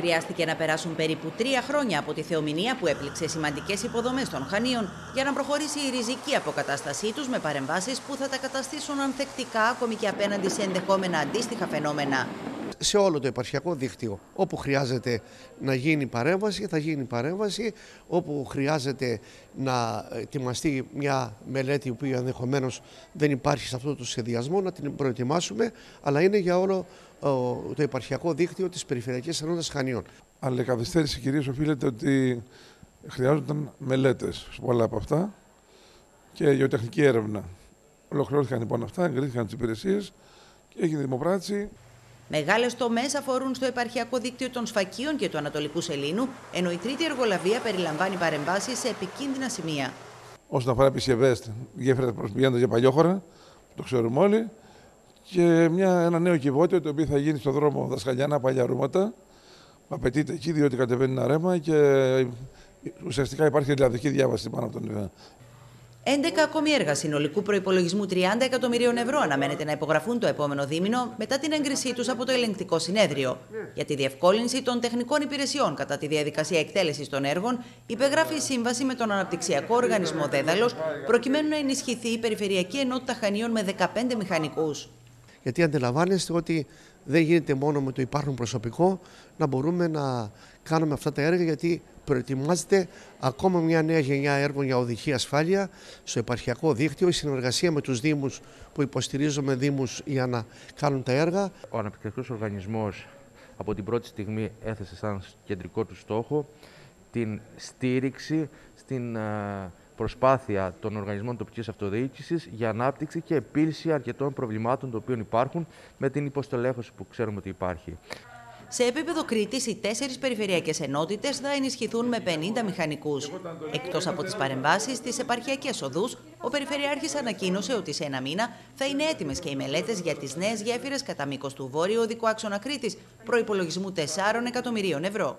Χρειάστηκε να περάσουν περίπου τρία χρόνια από τη θεομηνία που έπληξε σημαντικές υποδομές των Χανίων για να προχωρήσει η ριζική αποκατάστασή τους με παρεμβάσεις που θα τα καταστήσουν ανθεκτικά ακόμη και απέναντι σε ενδεχόμενα αντίστοιχα φαινόμενα. Σε όλο το επαρχιακό δίκτυο. Όπου χρειάζεται να γίνει παρέμβαση, θα γίνει παρέμβαση. Όπου χρειάζεται να ετοιμαστεί μια μελέτη, που ενδεχομένως δεν υπάρχει σε αυτό το σχεδιασμό, να την προετοιμάσουμε. Αλλά είναι για όλο το επαρχιακό δίκτυο της Περιφερειακής Ενότητας Χανίων. Αλλά η καθυστέρηση κυρίως οφείλεται ότι χρειάζονταν μελέτες σε πολλά από αυτά και γεωτεχνική έρευνα. Ολοκληρώθηκαν λοιπόν αυτά, εγκρίθηκαν τις υπηρεσίες και έγινε δημοπράτηση. Μεγάλες τομές αφορούν στο επαρχιακό δίκτυο των Σφακίων και του Ανατολικού Σελήνου, ενώ η τρίτη εργολαβία περιλαμβάνει παρεμβάσεις σε επικίνδυνα σημεία. Όσον αφορά PCV, γέφυρα πηγαίνοντας για παλιόχωρα, το ξέρουμε όλοι, και μια, ένα νέο κυβότιο το οποίο θα γίνει στο δρόμο Δασκαλιάνα Παλιά Ρούματα. Απαιτείται εκεί διότι κατεβαίνει ένα ρέμα και ουσιαστικά υπάρχει ελλαδική διάβαση πάνω από τον 11 ακόμη έργα συνολικού προπολογισμού 30 εκατομμυρίων ευρώ αναμένεται να υπογραφούν το επόμενο δίμηνο μετά την έγκρισή τους από το ελεγκτικό συνέδριο. Για τη διευκόλυνση των τεχνικών υπηρεσιών κατά τη διαδικασία εκτέλεσης των έργων, υπεγράφει η σύμβαση με τον Αναπτυξιακό Οργανισμό Δέδαλος, προκειμένου να ενισχυθεί η Περιφερειακή Ενότητα Χανίων με 15 μηχανικούς γιατί αντιλαμβάνεστε ότι δεν γίνεται μόνο με το υπάρχον προσωπικό να μπορούμε να κάνουμε αυτά τα έργα γιατί προετοιμάζεται ακόμα μια νέα γενιά έργων για οδική ασφάλεια στο επαρχιακό δίκτυο, η συνεργασία με τους Δήμους που υποστηρίζουμε Δήμους για να κάνουν τα έργα. Ο αναπτυξιακός οργανισμός από την πρώτη στιγμή έθεσε σαν κεντρικό του στόχο την στήριξη στην προσπάθεια των οργανισμών τοπικής αυτοδιοίκησης για ανάπτυξη και επίλυση αρκετών προβλημάτων των οποίων υπάρχουν με την υποστελέχωση που ξέρουμε ότι υπάρχει. Σε επίπεδο Κρήτης, οι τέσσερις περιφερειακές ενότητες θα ενισχυθούν με 50 μηχανικούς. Εκτός από τις παρεμβάσεις στις επαρχιακές οδούς, ο Περιφερειάρχης ανακοίνωσε ότι σε ένα μήνα θα είναι έτοιμες και οι μελέτες για τις νέες γέφυρες κατά μήκος του βόρειου οδικού άξονα Κρήτης, προπολογισμού 4 εκατομμυρίων ευρώ.